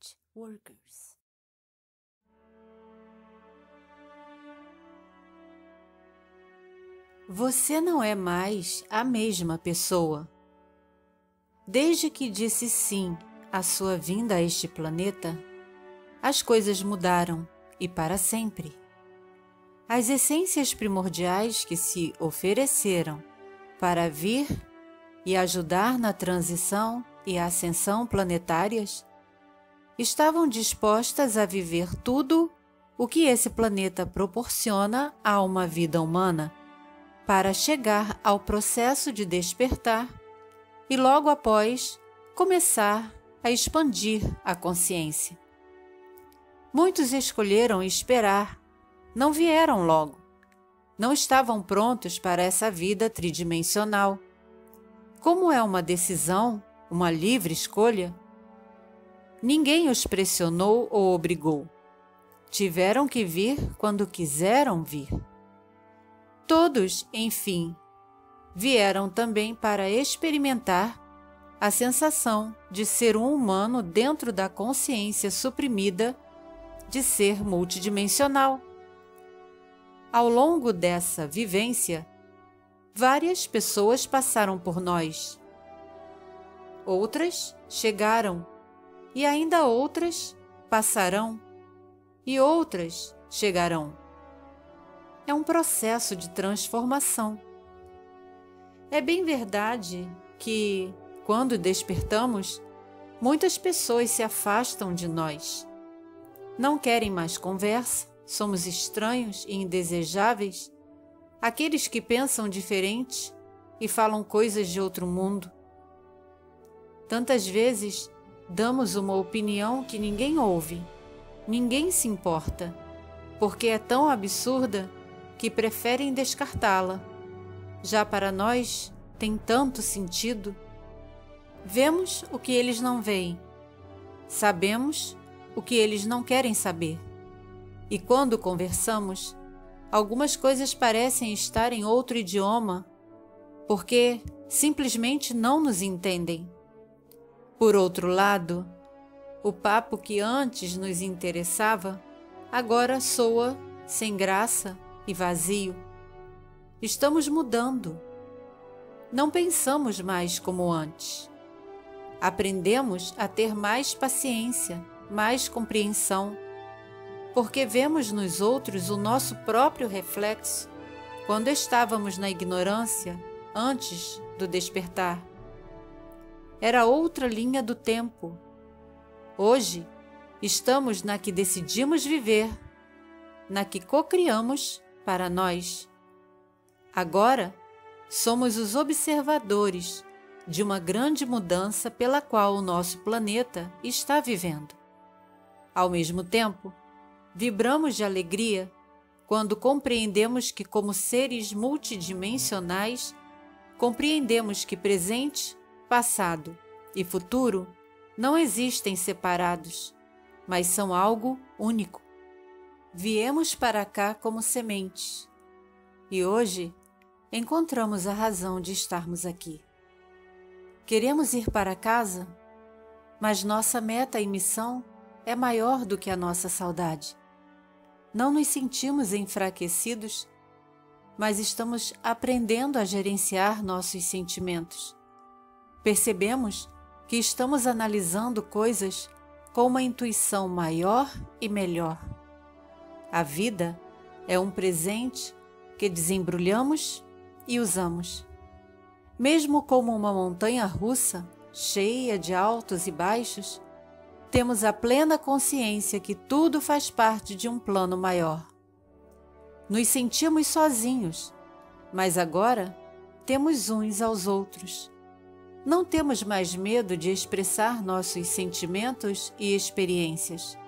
Light Workers. Você não é mais a mesma pessoa. Desde que disse sim à sua vinda a este planeta, as coisas mudaram e para sempre. As essências primordiais que se ofereceram para vir e ajudar na transição e ascensão planetárias estavam dispostas a viver tudo o que esse planeta proporciona a uma vida humana para chegar ao processo de despertar e logo após começar a expandir a consciência. Muitos escolheram esperar, não vieram logo, não estavam prontos para essa vida tridimensional. Como é uma decisão, uma livre escolha, ninguém os pressionou ou obrigou. Tiveram que vir quando quiseram vir. Todos, enfim, vieram também para experimentar a sensação de ser um humano dentro da consciência suprimida de ser multidimensional. Ao longo dessa vivência, várias pessoas passaram por nós. Outras chegaram e ainda outras passarão e outras chegarão. É um processo de transformação. É bem verdade que, quando despertamos, muitas pessoas se afastam de nós. Não querem mais conversa, somos estranhos e indesejáveis. Aqueles que pensam diferente e falam coisas de outro mundo. Tantas vezes damos uma opinião que ninguém ouve, ninguém se importa, porque é tão absurda que preferem descartá-la. Já para nós tem tanto sentido. Vemos o que eles não veem, sabemos o que eles não querem saber. E quando conversamos, algumas coisas parecem estar em outro idioma, porque simplesmente não nos entendem. Por outro lado, o papo que antes nos interessava agora soa sem graça e vazio. Estamos mudando. Não pensamos mais como antes. Aprendemos a ter mais paciência, mais compreensão, porque vemos nos outros o nosso próprio reflexo quando estávamos na ignorância antes do despertar era outra linha do tempo. Hoje, estamos na que decidimos viver, na que cocriamos para nós. Agora, somos os observadores de uma grande mudança pela qual o nosso planeta está vivendo. Ao mesmo tempo, vibramos de alegria quando compreendemos que, como seres multidimensionais, compreendemos que presente passado e futuro não existem separados, mas são algo único. Viemos para cá como sementes e hoje encontramos a razão de estarmos aqui. Queremos ir para casa, mas nossa meta e missão é maior do que a nossa saudade. Não nos sentimos enfraquecidos, mas estamos aprendendo a gerenciar nossos sentimentos percebemos que estamos analisando coisas com uma intuição maior e melhor. A vida é um presente que desembrulhamos e usamos. Mesmo como uma montanha russa, cheia de altos e baixos, temos a plena consciência que tudo faz parte de um plano maior. Nos sentimos sozinhos, mas agora temos uns aos outros não temos mais medo de expressar nossos sentimentos e experiências.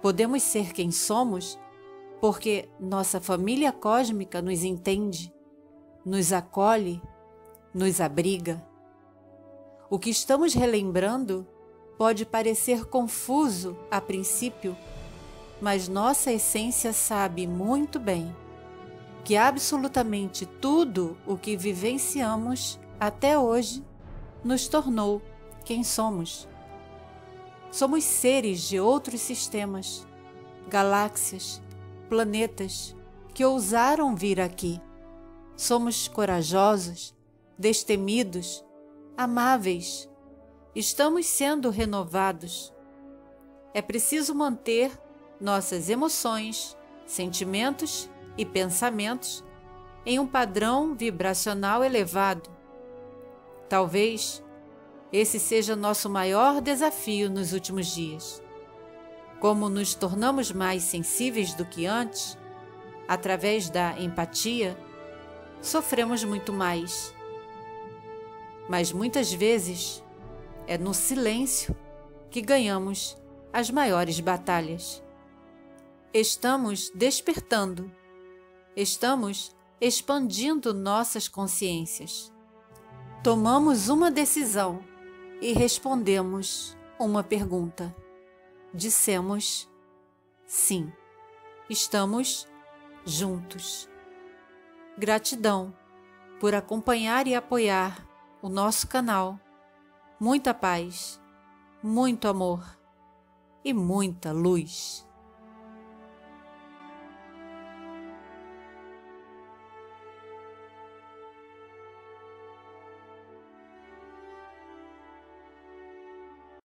Podemos ser quem somos porque nossa família cósmica nos entende, nos acolhe, nos abriga. O que estamos relembrando pode parecer confuso a princípio, mas nossa essência sabe muito bem que absolutamente tudo o que vivenciamos até hoje nos tornou quem somos. Somos seres de outros sistemas, galáxias, planetas que ousaram vir aqui. Somos corajosos, destemidos, amáveis. Estamos sendo renovados. É preciso manter nossas emoções, sentimentos e pensamentos em um padrão vibracional elevado. Talvez esse seja nosso maior desafio nos últimos dias. Como nos tornamos mais sensíveis do que antes, através da empatia, sofremos muito mais. Mas muitas vezes é no silêncio que ganhamos as maiores batalhas. Estamos despertando, estamos expandindo nossas consciências. Tomamos uma decisão e respondemos uma pergunta. Dissemos sim, estamos juntos. Gratidão por acompanhar e apoiar o nosso canal. Muita paz, muito amor e muita luz.